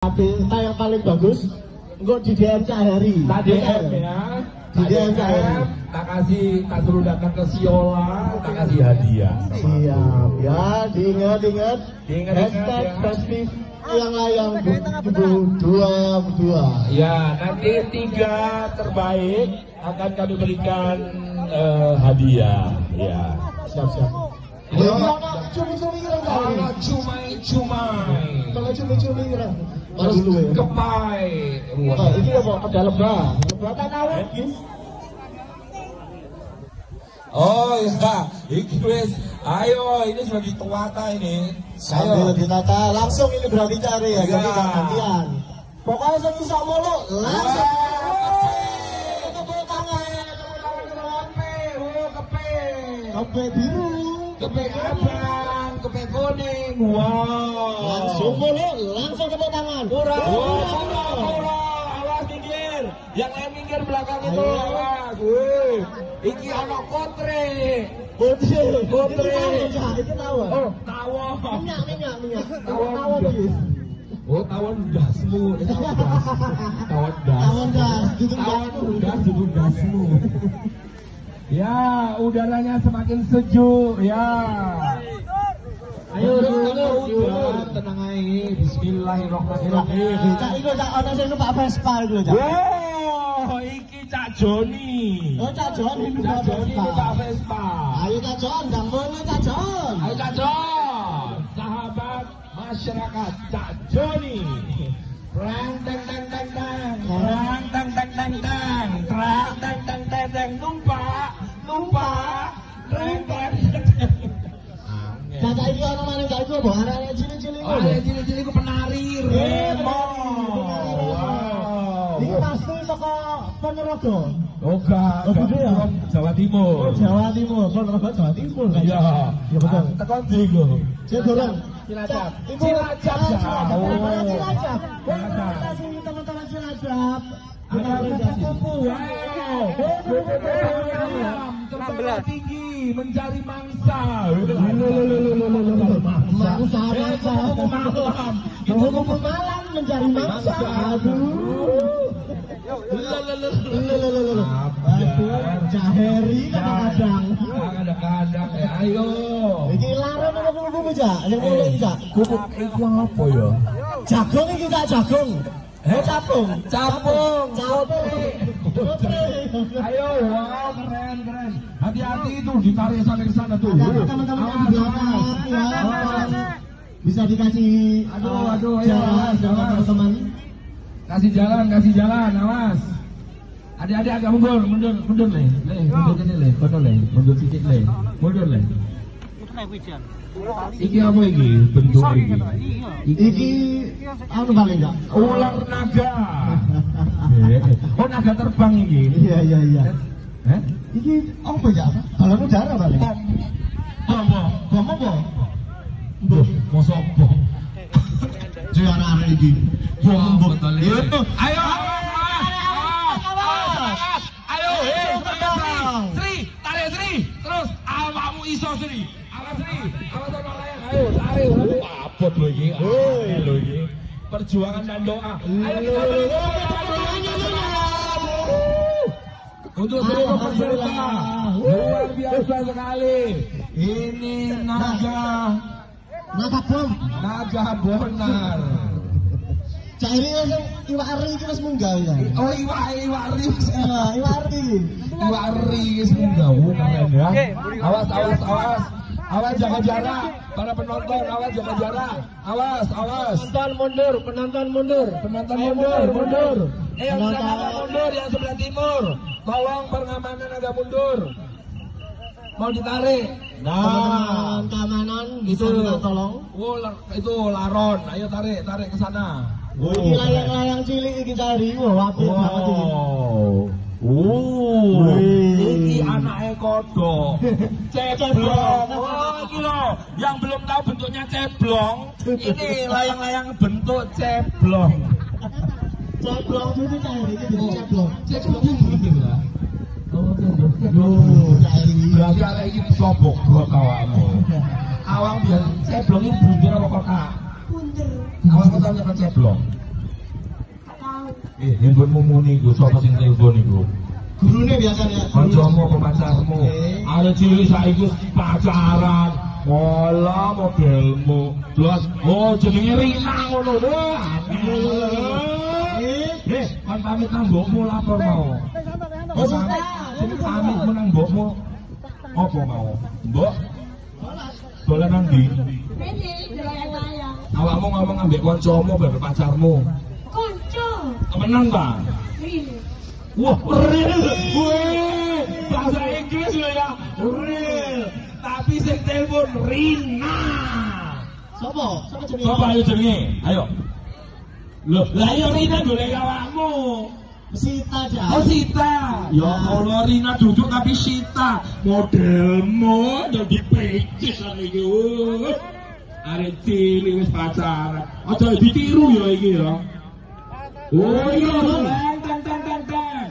Data yang paling bagus Enggak di DM Cahari Tadi ya. Di DM Cahari Tak kasih Tak suruh datang ke Siola Tak kasih hadiah. Siap ya Diingat ingat Hashtag ya. festive yang layang dua dua ya nanti tiga terbaik akan kami berikan eh, hadiah. Ya. Siap siap. Ya. Cuma cuma cuma lucu-lucu nih. Terus. Kepai. Oh, ini apa? Oh iya, iki. Ayo, ini sudah ditata ini. Sambil ditata, langsung ini berarti cari ya, iya. jadi gantian. Pokoknya saya bisa mulu, langsung. tangan ke Pekoning. Wow. Langsung mulu, langsung tepuk tangan. kurang pura, pura. Awas minggir. Yang lain minggir belakang itu. Awas. wuih Iki anak kotre. Kotre, kotre. Itu tawon. Oh, tawon. Minyak, minyak, minyak. Tawon. Tawon. Oh, tawon gasmu. Eh, tawon gas. Tawon gas. Tawon gas. Tawon gas, gasmu. Ya, udaranya semakin sejuk. Ya. tenang ae. Bismillahirrahmanirrahim. Cak iku cak ana sing numpak Vespa iku lho cak. Oh iki cak Joni. Oh cak Joni cak Joni numpak Vespa. Ayo cak Jon damono cak Jon ayo cak Jon sahabat masyarakat cak Joni. Rang teng teng teng teng. Aku Bang? Ada ayah cilik-cilik. Oh, cilik-cilik ku. Wow. Ini pasti Ponorogo. Oga. Jawa Timur. Jawa Timur, Jawa Timur. Iya. Iya betul. Tekan. Cilacap. Cilacap. Cilacap. Teman-teman Cilacap. Wow. 16 tinggi mencari, mencari mangsa. Mangsa, mangsa. malam. Hukum malam mencari mangsa. Aduh. Jaheri kadang-kadang. Kadang-kadang ya, ayo. Iki larang apa kubu-kubu, Yang kubu, Cak. Kubu, iki apa ya? Jagung iki, Cak, jagung. Eh capung. Capung. Capung. Ayo, wow, keren, keren. Hati-hati itu ditarik sampai ke sana tuh. Ada teman-teman di belakang ya. Bisa dikasih Aduh, eh, aduh, ayo, jalan awas. teman-teman. Kasih jalan, kasih jalan, awas. Adik-adik agak mundur, mundur, mundur le, le, mundur sini le, kono le, mundur sedikit le, mundur le. Iki apa iki? Bentuk iki. Iki anu paling enggak? ular naga. oh naga terbang iki. Iya iya iya. Eh? Iki apa ya? Balon udara paling. Bom. Bom. bom. Bom apa? Bom. Mau sopo? Juara iki. Bom Bom. Iya. Ayo. awas, awas. Ayo, hei, Terbang. Sri, tarik Sri, terus awakmu iso Sri. Ayo. Perjuangan dan doa. Untuk seluruh peserta luar biasa sekali. Ini naga Naga bom. naga bonar. Cak ini wis munggah ya. Oh iwak. Eh, iki. Iwak ris enggak keren ya. Awas awas awas. Awas jaga jarak. Para penonton awas jaga jarak. Awas awas. Penonton mundur, penonton mundur. Penonton mundur mundur. Eh yang sebelah kanan mundur yang sebelah timur. Tolong pengamanan agak mundur. Mau ditarik. Teman-teman keamanan bisa Itu. minta tolong. Oh, itu laron. Ayo tarik, tarik ke sana. Oh, iki layang-layang cilik iki cari. Wah, apik banget iki. Wih. ini anaknya kodok. Ceblong. Oh, ini loh. Yang belum tahu bentuknya ceblong. Ini layang-layang bentuk ceblong. Ceblong itu cari iki jadi ceblong. Ceblong ini lah. Oh. Berarti ada ini sobok gua kawamu. Awang biar ceblong ini bunder apa kota? Punter. Awas kota jangan ceblong. Eh, handphonemu muni iku sapa sing telepon iku? Gurune biasanya. Kancamu apa pacarmu? Arek cilik saiki wis pacaran. Ola modelmu. Terus oh jenenge Rina ngono lho. Eh, Eh, kan pamit nang mbokmu lapor mau. Oh, Sita. Sing pamit menang mbokmu. Apa mau? Mbok dolan nang ndi? Awakmu ngomong ambek kancamu ambek pacarmu. Ta? Ini. Wah, real. Wih, bahasa Inggris loh ya. Real. Tapi sing telepon Rina. Sopo? Sopo jenenge? Coba ayo jenenge. Ayo. Loh, lah ayo Rina golek awakmu. Sita dah. Oh Sita. Ya Allah Rina duduk tapi Sita. Modelmu jadi pecis lah iki. Wuh. Arek cilik wis pacaran. Aja ditiru ya iki ya. Iya, teng teng teng teng teng,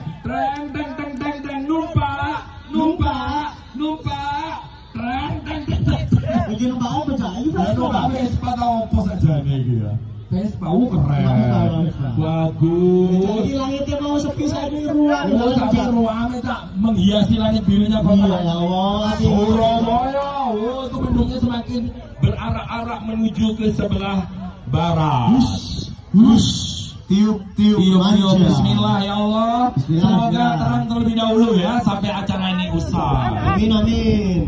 teng teng teng teng numpak, numpak, numpak, teng teng teng teng. Iki numpak apa, Cak? Iki numpak Vespa tau apa saja nih iki ya? Vespa, oh keren, bagus. Jadi langitnya mau sepi saja di ruang. Oh, tapi ruangnya tak menghiasi langit birunya kota. Ya Allah. Surabaya, oh itu mendungnya semakin berarak-arak menuju ke sebelah barat. Hush, hush. Tiup, tiup, Tiup. Bismillah ya Allah. Bismillah, Semoga bismillah. terang terlebih dahulu ya sampai acara ini usai. Amin, amin.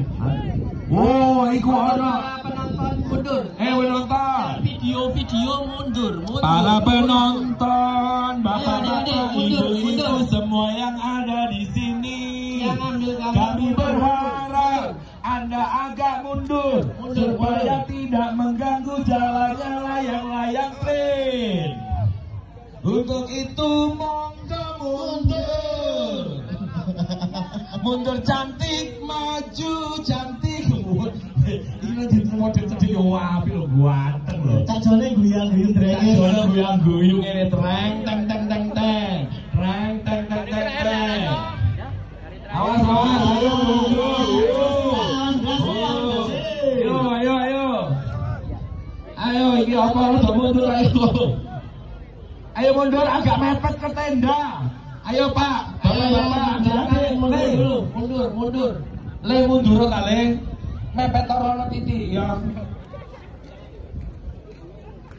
Oh, iku ada. Penonton mundur. Eh, penonton. Video-video mundur. Mundur. Para penonton, Ayo, bapak-bapak, adik-adik, mundur, ibu-ibu, semua yang ada di sini. Jangan ambil gambar Kami mundur. berharap Anda agak mundur, Mundur, supaya mundur. tidak mengganggu jalannya Untuk itu monggo mundur. Mundur cantik, maju cantik. Ini nanti model cantik yo apik lho, ganteng lho. Cak Jone guyang-guyung drenge. Soalnya guyang guyung ini tereng teng teng teng teng, tereng teng teng teng teng. Awas awas, ayo mundur. Ayo ayo ayo. Ayo iki apa lu mundur ayo. Mundur agak mepet ke tenda. Ayo Pak, bapak-bapak, mundur. Mundur, mundur. Le mundur kali. Mepet ora titik ya.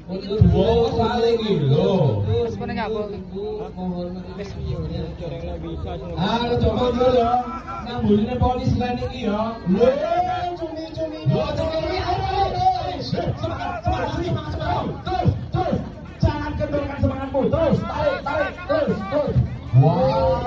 Mundur dua kali gitu. Ah, coba dulu ya. Polis lain iki ya. Ini ayo, ayo, ayo. Semangat, semangat, semangat, semangat. Terus, terus. Jangan kendorkan semangatmu. Terus, tarik, tarik, terus, terus. Wow.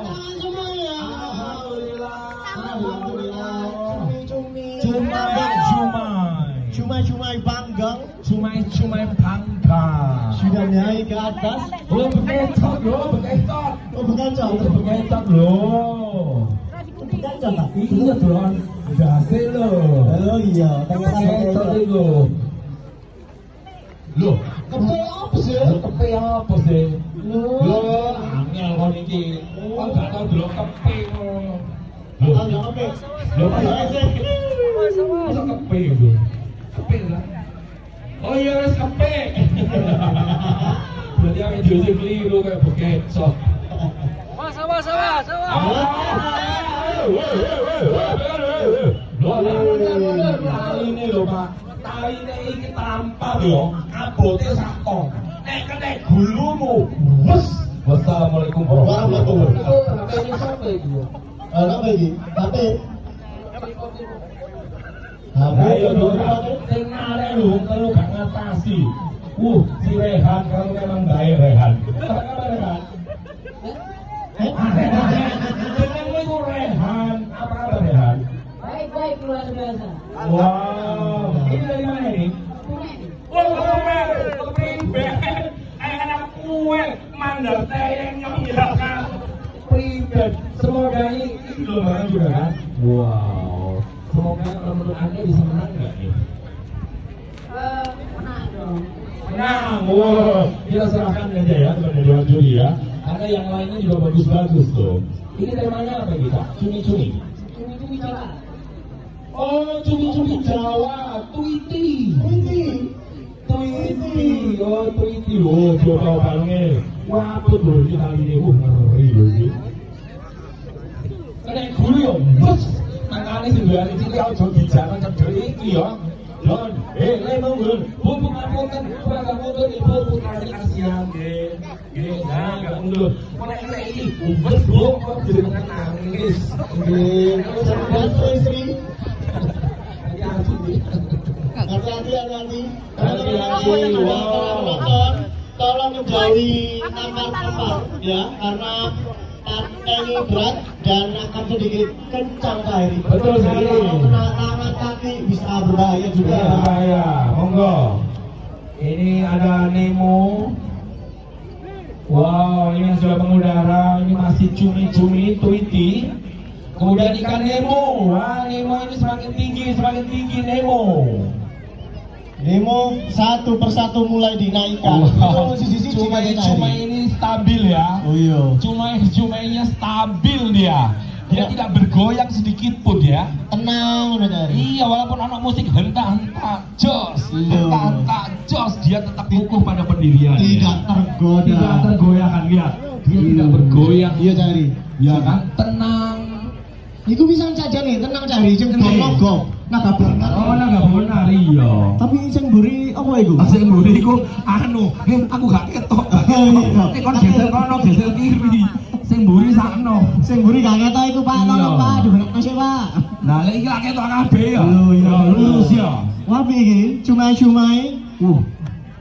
Tangan semuanya. Alhamdulillah. Alhamdulillah. Cumi-cumi. Cumai, cumai. Cuma-cuma panggang. Cumai, cumai pangkal. Sudah naik ke atas. Oh, bekecot loh, bekecot. Oh, bukan Cak. Itu bekecot loh. Bukan Cak, Pak. Iya dong, dasi loh. Oh iya, ternyata Bekecot bekecot. itu. Loh, Kepe apa sih? Lho, kepe apa sih? Loh. Loh, angel kon iki. Kok gak tau delok kepe ngono. Loh, Oh, ya kepe. Loh, Ayo, ayo. Masa kepe gitu? Kepe lah. Oh iya wis kepe. Berarti aku jujur keliru kayak bekecot. Sama, sama, sama. Tali ini lho Pak, bayine iki tampar yo abote sakong nek kene gulumu wes wassalamualaikum warahmatullahi wabarakatuh ana sampe iki ana iki tapi Abu sing arek lho kalau gak ngatasi. Uh, si Rehan kamu memang baik Rehan. Apa Rehan? Luar biasa. Wow, ini dari mana ini? Oh, kue, pribet. Anak kue, mandar tayang yang menjelaskan. Pribet, semoga ini belum menang juga kan? Wow, semoga kalau menurut anda bisa menang nggak nih? Eh, menang dong. Menang, wow, kita serahkan aja ya kepada dewan juri ya. Karena yang lainnya juga bagus-bagus tuh. Ini temanya apa kita? Cumi-cumi. Cumi-cumi jalan. Oh, cumi-cumi Jawa, tuiti. Twiti. Twiti. Oh, Twiti. Oh, dia tahu palingnya. Wah, oh, apa tuh ini kali ini? Oh, ngeri loh ini. Kena guru yo, mus. Tangkali sendiri, ini dia ojo bijak, ngeri ini ya. Don, eh, lemah ngun. Bumpung ngapungkan, kurang ibu putari kasihan. Eh, eh, nah, gak ngundur. Mana yang ini? Umbes, bu. Kok jadi ngangis? Nggih, eh, kok jadi? Hati-hati. Hati-hati, tolong menjauhi nampak-nampak ya, karena pantai berat dan akan sedikit kencang kali. Betul sekali. Kena tangan kaki bisa berbahaya juga. Ya, bahaya. Monggo. Ini ada Nemo. Wow, ini yang sudah mengudara. Ini masih cumi-cumi, Tweety. Kemudian ikan Nemo. Wah, Nemo ini semakin tinggi, semakin tinggi Nemo. Demo satu persatu mulai dinaikkan. Wow, Itu sisi cuma cuma ini stabil ya. Oh iya. Cuma cumainya stabil dia. Dia tidak bergoyang sedikit pun ya. Tenang udah dari. Iya, walaupun anak musik hentak-hentak jos, Iya. hentak-hentak jos, dia tetap kukuh pada pendirian. Tidak tergoda. tidak tergoyahkan lihat. Dia Iya. tidak bergoyang. Iya cari. Ya kan, tenang. Iku bisa saja nih, tenang cari. Sing Tenang. logo, naga benar. Oh, nah gak benar iya. Tapi sing buri apa iku? Asal mburi iku anu, eh aku gak ketok. Eh kon geser kono, geser kiri. Sing mburi sakno. Sing buri gak ketok iku Pak, tolong. Pak, dibenek Mas Pak. Nah, lek iki lak ketok kabeh ya. Oh, iya. Ya, lurus ya. Wah piye iki? Cumai-cumai. Uh,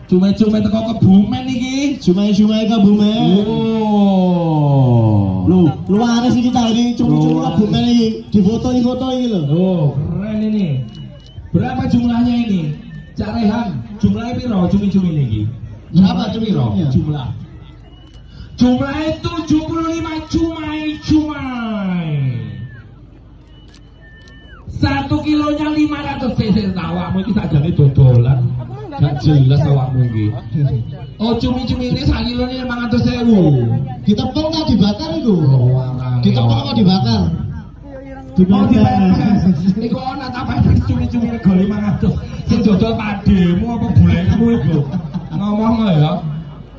cuma-cuma teko kebumen iki. Cumai-cumai kabumen. Oh. Lu, luar iki cari cumi-cumi Luar. kabumen iki. Difoto iki foto iki lho. Oh, keren ini. Berapa jumlahnya ini? Cak Rehan, jumlahnya piro cumi-cumi ini? Berapa piro? cumi-cuminya? Jumlah. Jumlahnya 75 cumai-cumai. Satu kilonya 500 cc awakmu iki sakjane dodolan. Gak jelas awakmu iki. Oh, cumi-cumi ini sak kilone 500.000. Ditepung tak dibakar iku. Oh, warang. Ditepung apa dibakar? Oh, dipepes. Iku ana ta pepes cumi-cumi rego 500. Sing dodol pademu apa bulekmu iku? Ngomong ya.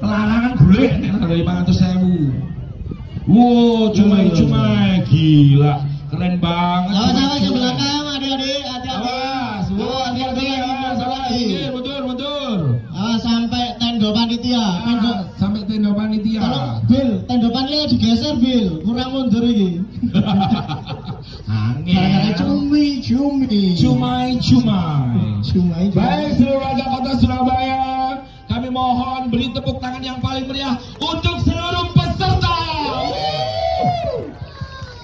Larangan bulek nek dari 500.000. Wow, cuma-cuma gila. Keren banget. Yang cumi-cumi. belakang adik-adik hati-hati. Awas, wow, hati-hati. Salah, panitia digeser Bil. Kurang mundur iki. Angin. cumi cumi. Cumai-cumai. Cumai. Baik seluruh warga kota Surabaya, kami mohon beri tepuk tangan yang paling meriah untuk seluruh peserta.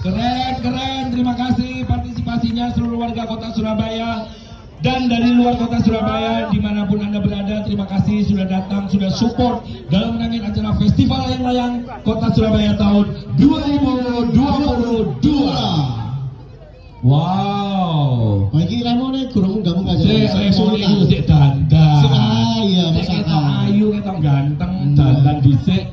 Keren, keren. Terima kasih partisipasinya seluruh warga kota Surabaya dan dari luar kota Surabaya di mana pun anda berada. Terima kasih sudah datang, sudah support dalam menangin acara Festival Layang-Layang Kota Surabaya tahun 2022. Wow. Oh, iki remone gurung munggah munggah Sik, remone iku sik dandan. Iya, masakan. ketok ayu, ketok ganteng, Hmm. dandan dhisik.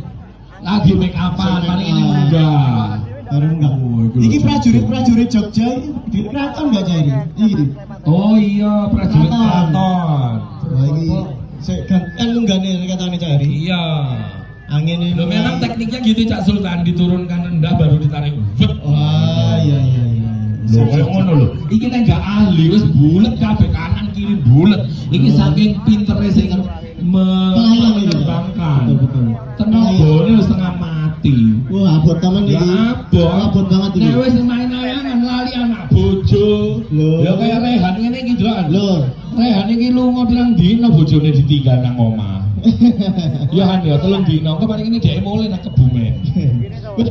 Lagi make upan, paling ini ah. Baru munggah. Oh, Iki prajurit-prajurit Jogja iki keraton enggak cari? Iki. Oh iya, prajurit Keraton. Wah iki sik kan munggahne katane cari. Iya. Angin ini. Lo memang tekniknya gitu Cak Sultan diturunkan rendah baru ditarik. Wah, iya iya iya. Lho koyo ngono lho. Iki nek gak ahli wis bulet kabeh kanan kiri bulet. Iki Hmm. saking pintere sing menerbangkan. Betul betul. Tenagane wis setengah mati. Abot temen Ya iki. abot. Abot banget iki. Nek wis main layangan lali anak bojo. Lho. Ya kaya Rehan ngene iki delok. Lho. Rehan iki lunga pirang dina bojone ditinggal nang omah. Ya Han ya telung dina. Kemarin ini dhek mulai nang kebumen. Wis